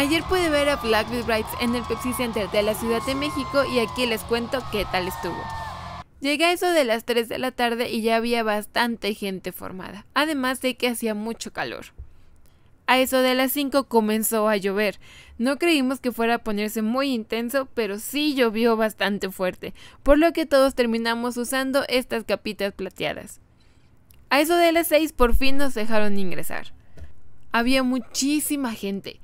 Ayer pude ver a Black Brights en el Pepsi Center de la Ciudad de México y aquí les cuento qué tal estuvo. Llegué a eso de las 3 de la tarde y ya había bastante gente formada, además de que hacía mucho calor. A eso de las 5 comenzó a llover. No creímos que fuera a ponerse muy intenso, pero sí llovió bastante fuerte, por lo que todos terminamos usando estas capitas plateadas. A eso de las 6 por fin nos dejaron ingresar. Había muchísima gente.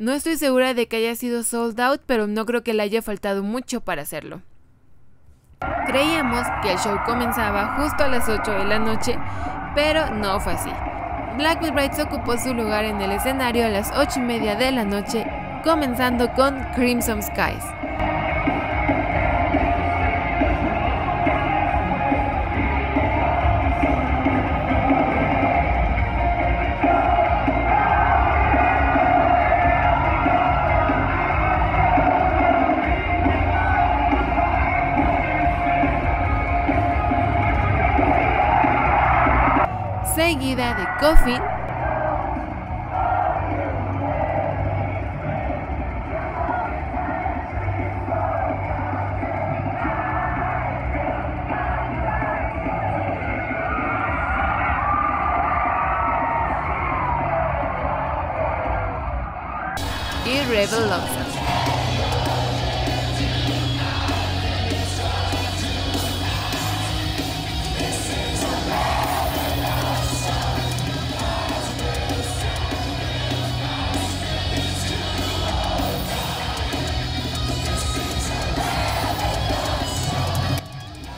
No estoy segura de que haya sido sold out, pero no creo que le haya faltado mucho para hacerlo. Creíamos que el show comenzaba justo a las 8 de la noche, pero no fue así. Black Brights ocupó su lugar en el escenario a las 8 y media de la noche, comenzando con Crimson Skies. Seguida de Coffin, y Rebel Lobster.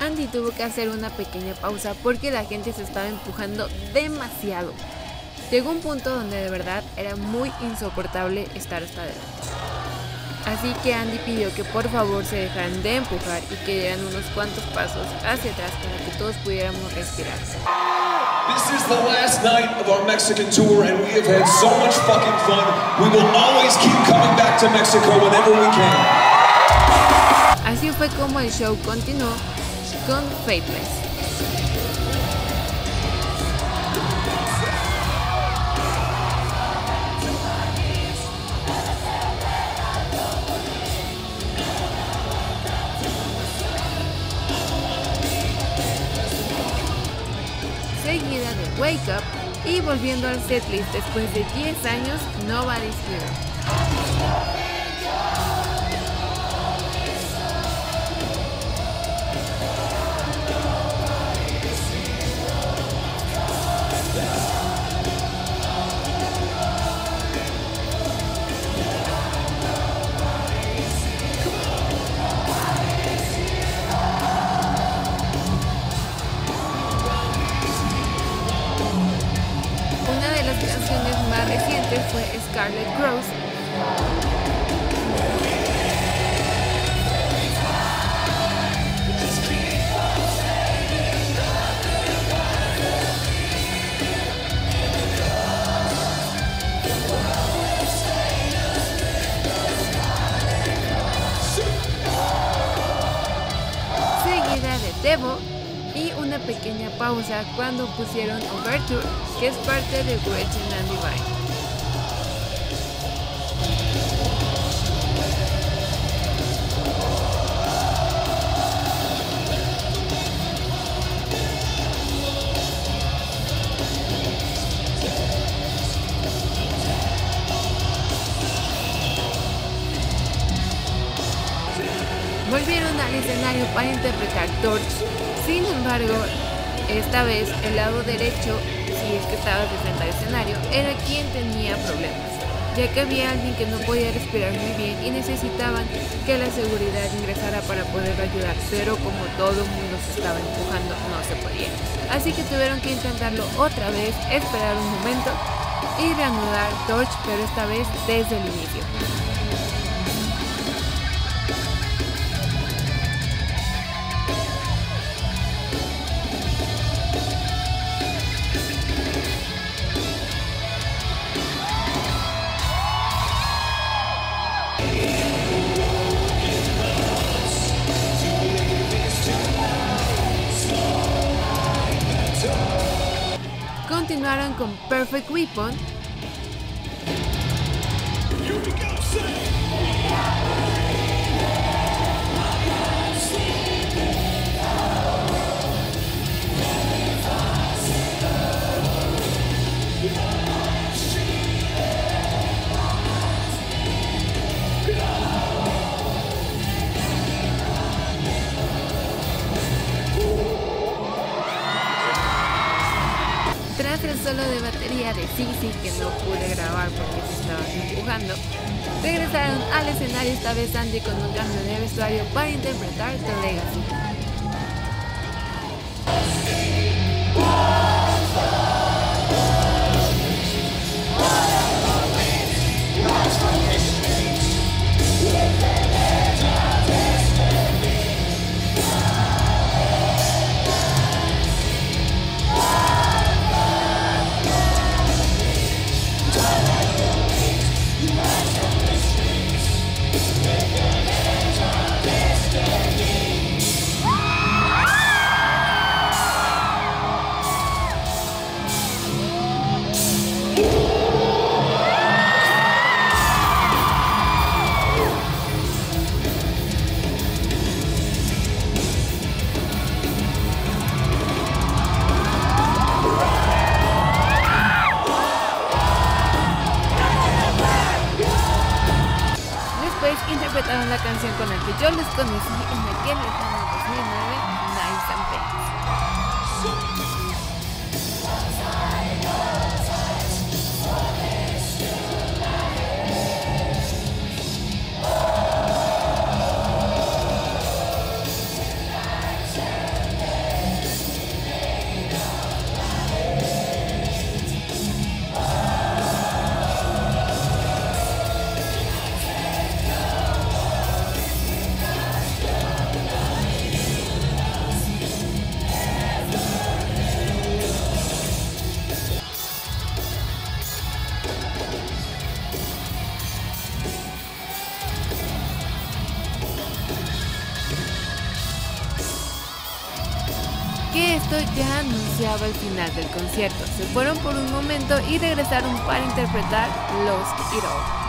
Andy tuvo que hacer una pequeña pausa porque la gente se estaba empujando demasiado. Llegó un punto donde de verdad era muy insoportable estar hasta adelante. Así que Andy pidió que por favor se dejaran de empujar y que dieran unos cuantos pasos hacia atrás para que todos pudiéramos respirar. This is the last night of our Mexican tour and we have had so much fucking fun. We will always keep coming back to Mexico whenever we can. Así fue como el show continuó con Faithless. Seguida de Wake Up y volviendo al setlist después de 10 años, Nobody's Hero. Cuando pusieron Overture, que es parte de Gretchen and Divine. Volvieron al escenario para interpretar Torch. Sin embargo, esta vez el lado derecho, si es que estaba de frente al escenario, era quien tenía problemas, ya que había alguien que no podía respirar muy bien y necesitaban que la seguridad ingresara para poder ayudar, pero como todo el mundo se estaba empujando, no se podía. Así que tuvieron que intentarlo otra vez, esperar un momento y reanudar Torch, pero esta vez desde el inicio. Con Perfect Weapon. De Sisi que no pude grabar porque se estaban empujando, regresaron al escenario esta vez Andy con un cambio de vestuario para interpretar The Legacy. Que yo les conocí ya anunciaba el final del concierto. Se fueron por un momento y regresaron para interpretar Lost It All.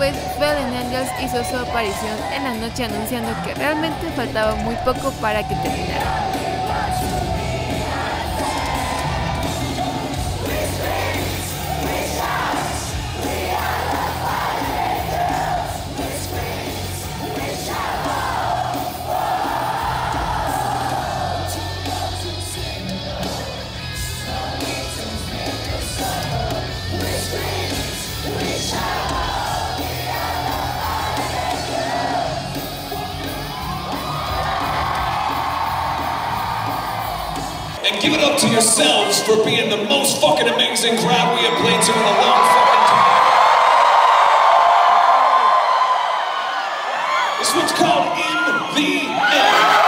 Después, Fallen Angels hizo su aparición en la noche anunciando que realmente faltaba muy poco para que terminara. And give it up to yourselves for being the most fucking amazing crowd we have played to in a long fucking time. This one's called In the End.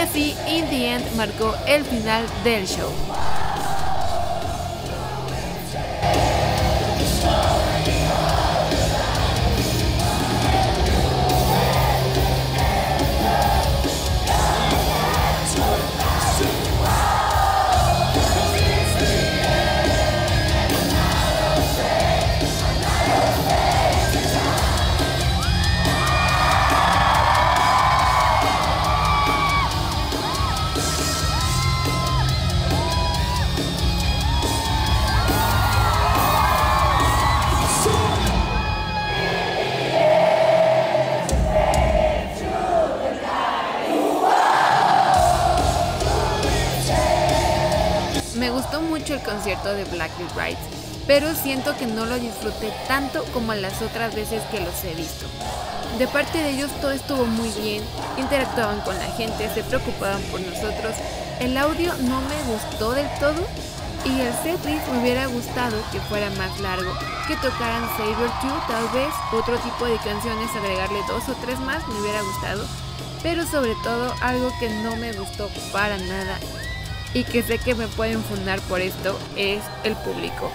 Así, In the End marcó el final del show. Me gustó mucho el concierto de Black Bright. pero siento que no lo disfruté tanto como las otras veces que los he visto. De parte de ellos todo estuvo muy bien, interactuaban con la gente, se preocupaban por nosotros. El audio no me gustó del todo y el setlist me hubiera gustado que fuera más largo, que tocaran Saber 2 tal vez, otro tipo de canciones, agregarle dos o tres más me hubiera gustado, pero sobre todo algo que no me gustó para nada y que sé que me pueden fundar por esto es el público.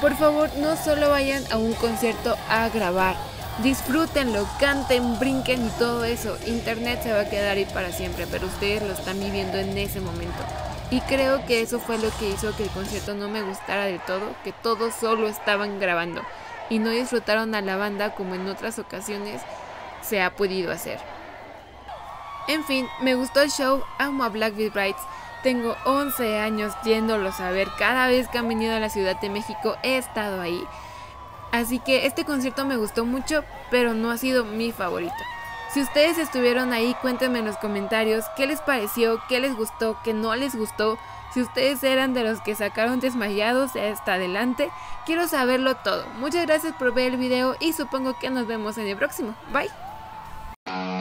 Por favor, no solo vayan a un concierto a grabar, disfrútenlo, canten, brinquen y todo eso. Internet se va a quedar ahí para siempre, pero ustedes lo están viviendo en ese momento. Y creo que eso fue lo que hizo que el concierto no me gustara del todo, que todos solo estaban grabando y no disfrutaron a la banda como en otras ocasiones se ha podido hacer. En fin, me gustó el show, amo a Black Brights tengo 11 años yéndolos a ver. Cada vez que han venido a la Ciudad de México he estado ahí. Así que este concierto me gustó mucho, pero no ha sido mi favorito. Si ustedes estuvieron ahí, cuéntenme en los comentarios qué les pareció, qué les gustó, qué no les gustó. Si ustedes eran de los que sacaron desmayados hasta adelante, quiero saberlo todo. Muchas gracias por ver el video y supongo que nos vemos en el próximo. Bye.